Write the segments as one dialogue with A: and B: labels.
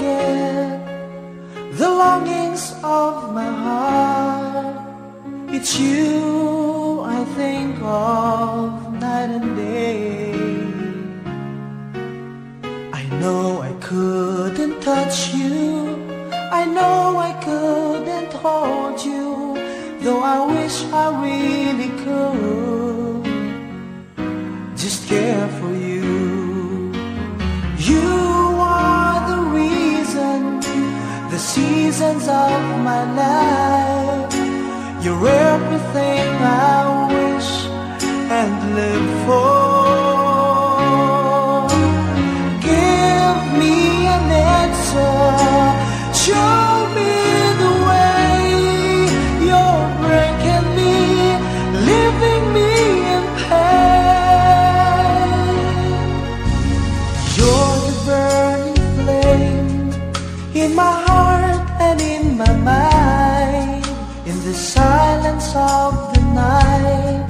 A: Forget the longings of my heart? It's you I think of night and day. I know I couldn't touch you. I know I couldn't hold you, though I wish I seasons of my life. You're everything I wish and live for. Give me an answer. Show me the way. You're breaking me, leaving me in pain. You're the burning flame in my heart silence of the night,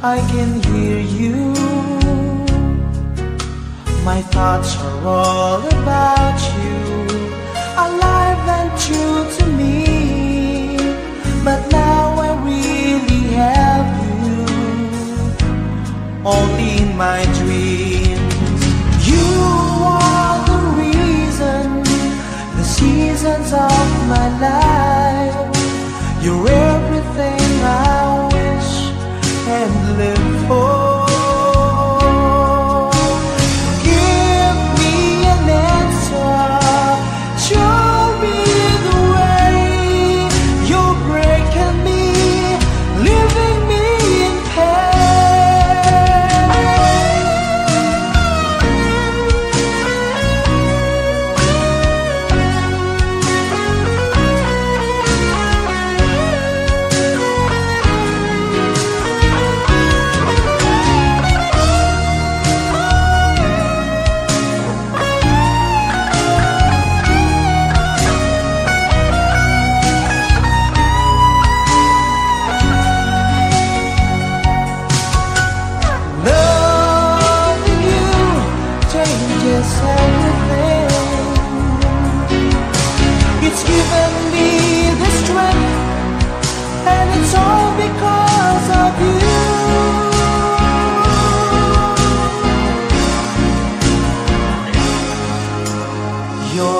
A: I can hear you. My thoughts are all about you,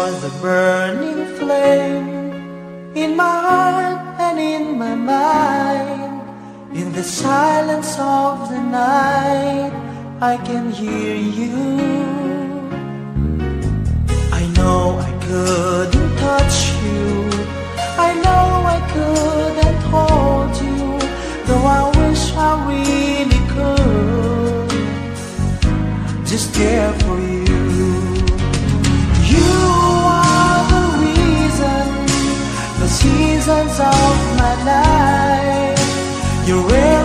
A: You're the burning flame in my heart and in my mind. In the silence of the night, I can hear you. I know I couldn't touch you. I know I couldn't hold you, though I wish I really could. Just care for seasons of my life. You're